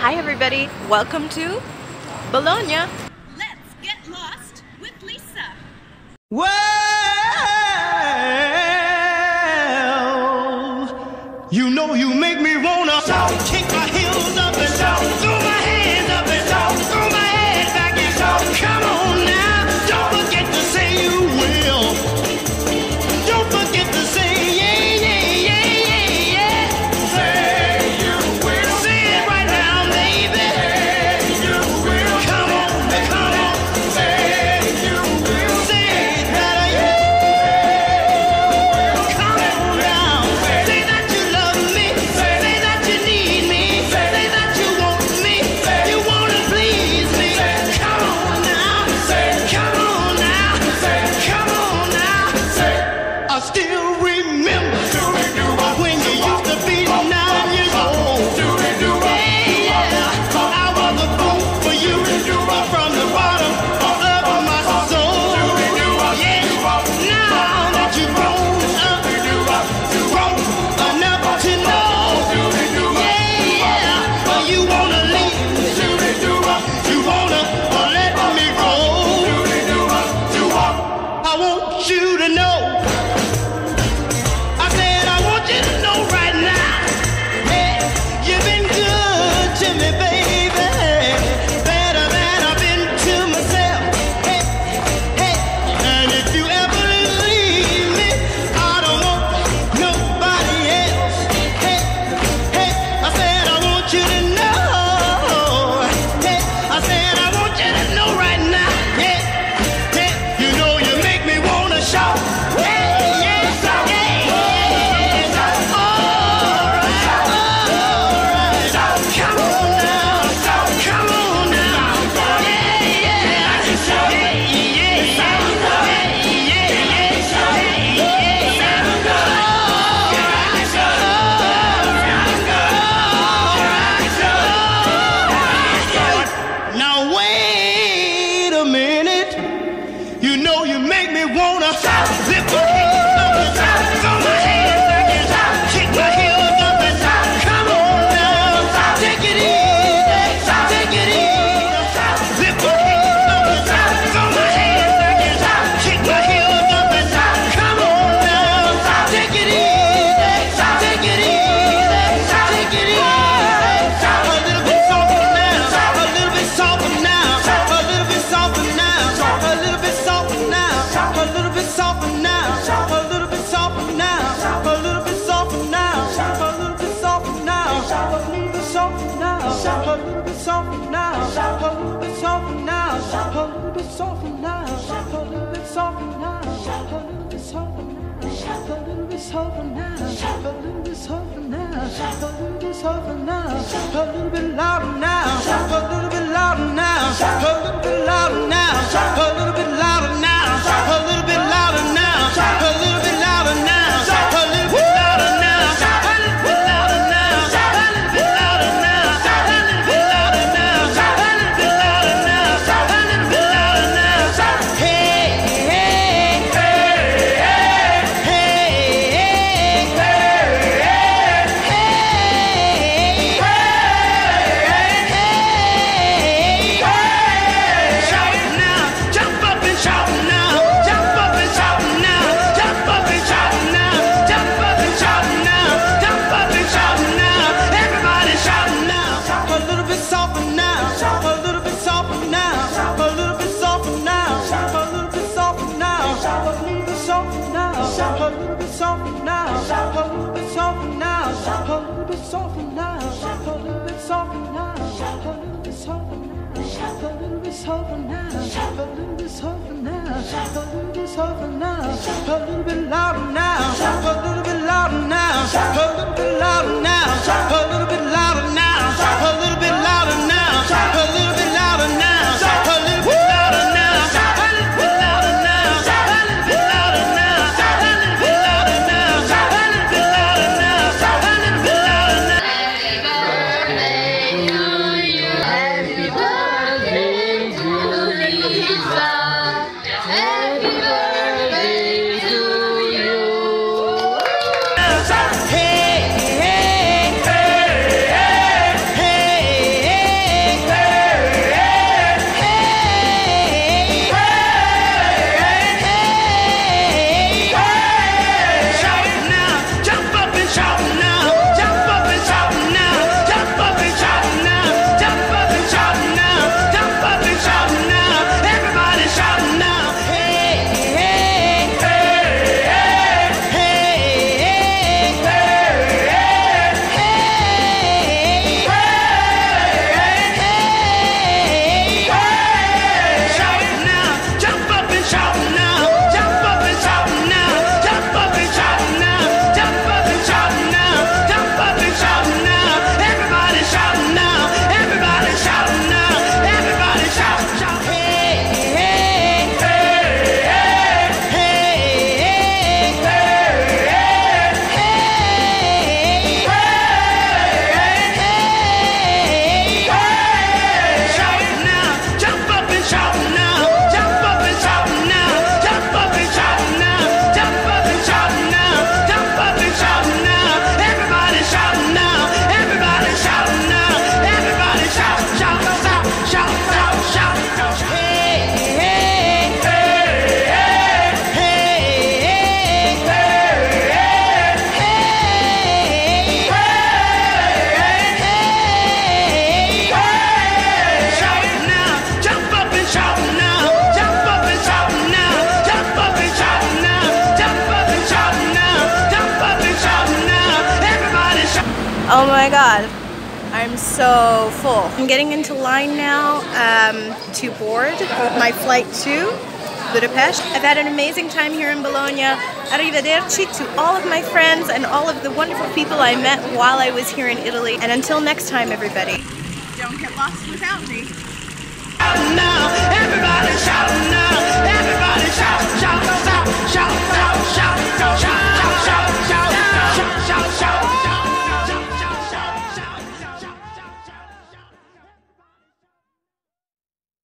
Hi everybody, welcome to Bologna. Let's get lost with Lisa. Whoa! A little bit softer now. A little bit softer now. A little bit softer now. A little bit louder now. A little bit louder now. A little bit louder now. A little bit louder now. A little bit louder now. a little bit softer now, a little bit softer now, a little bit softer now, a little bit softer now, a little bit softer now, a little bit softer now, a little bit softer now, a little bit louder now, a little bit louder now, Oh my god. I'm so full. I'm getting into line now um, to board my flight to Budapest. I've had an amazing time here in Bologna. Arrivederci to all of my friends and all of the wonderful people I met while I was here in Italy. And until next time, everybody. Don't get lost without me. Now